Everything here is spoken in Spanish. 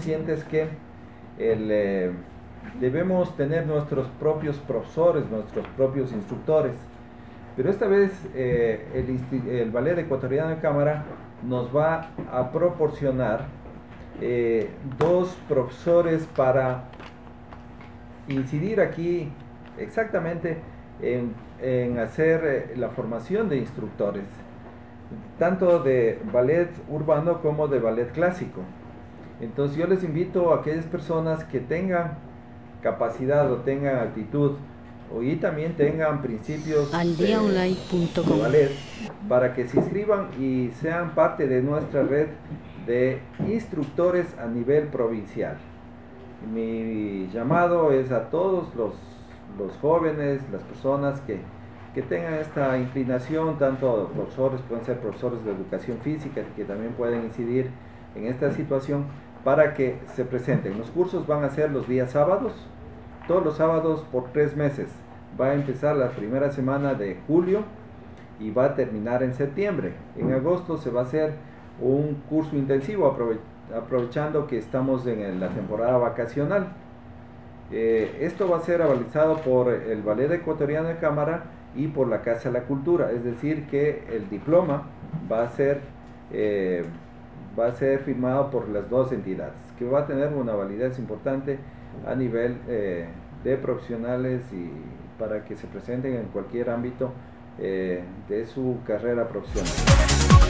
conscientes que el, debemos tener nuestros propios profesores, nuestros propios instructores. Pero esta vez el, el, Ballet Ecuatoriano de Cámara nos va a proporcionar dos profesores para incidir aquí exactamente en, en hacer eh, la formación de instructores, tanto de ballet urbano como de ballet clásico. Entonces yo les invito a aquellas personas que tengan capacidad o tengan actitud y también tengan principios de, para que se inscriban y sean parte de nuestra red de instructores a nivel provincial. Mi llamado es a todos los, los jóvenes, las personas que, que, tengan esta inclinación, tanto profesores, pueden ser profesores de educación física, que también pueden incidir en esta situación, para que se presenten. Los cursos van a ser los días sábados, todos los sábados por tres meses. Va a empezar la primera semana de julio y va a terminar en septiembre. En agosto se va a hacer un curso intensivo aprovechando que estamos en la temporada vacacional. Eh, esto va a ser avalizado por el Ballet Ecuatoriano de Cámara y por la Casa de la Cultura, es decir, que el diploma va a ser, eh, va a ser firmado por las dos entidades, que va a tener una validez importante a nivel eh, de profesionales y para que se presenten en cualquier ámbito de su carrera profesional.